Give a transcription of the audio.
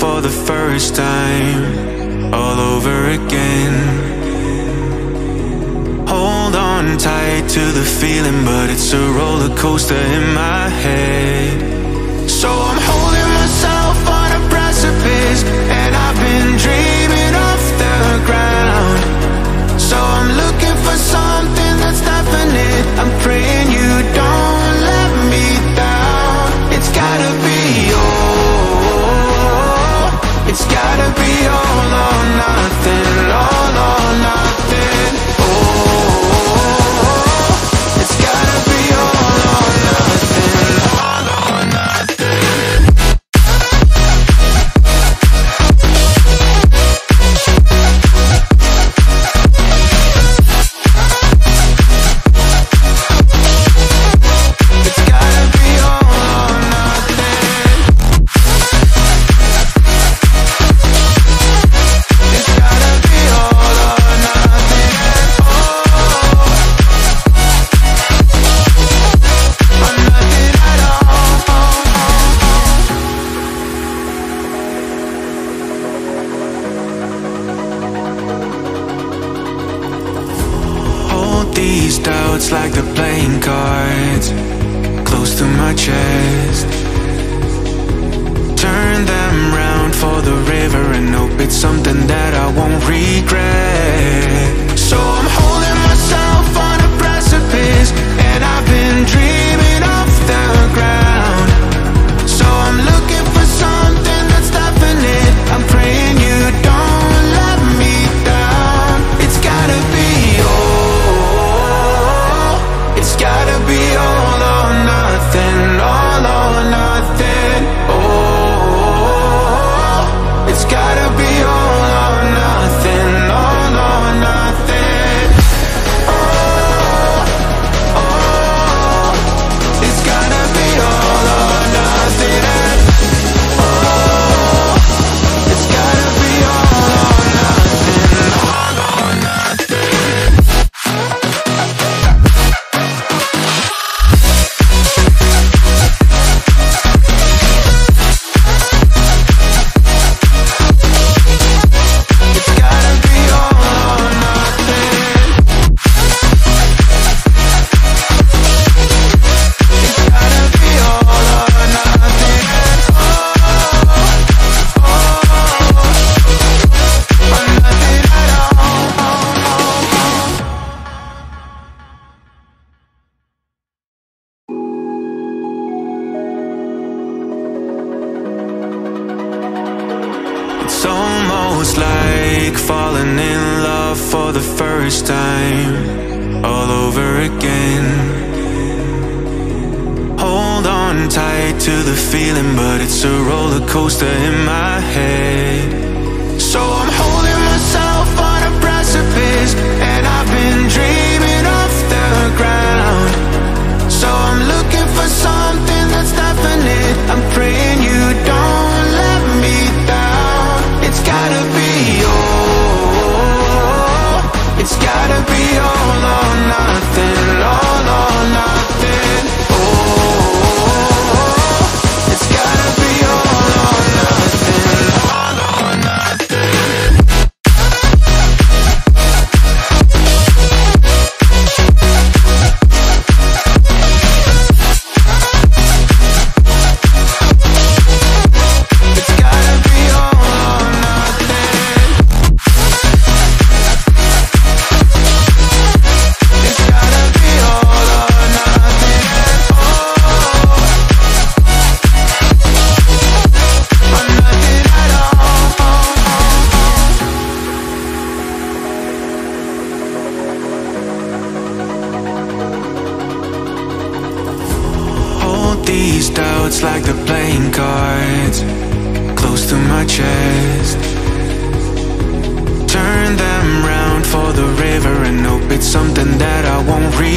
for the first time all over again. Hold on tight to the feeling, but it's a roller coaster in my head. It's like the playing cards Close to my chest. Turn them round for the river and hope it's something that I want It's like falling in love for the first time. All over again. Hold on tight to the feeling But it's a roller coaster in my head. like the playing cards Close to my chest. Turn them round for the river And hope it's something that I won't read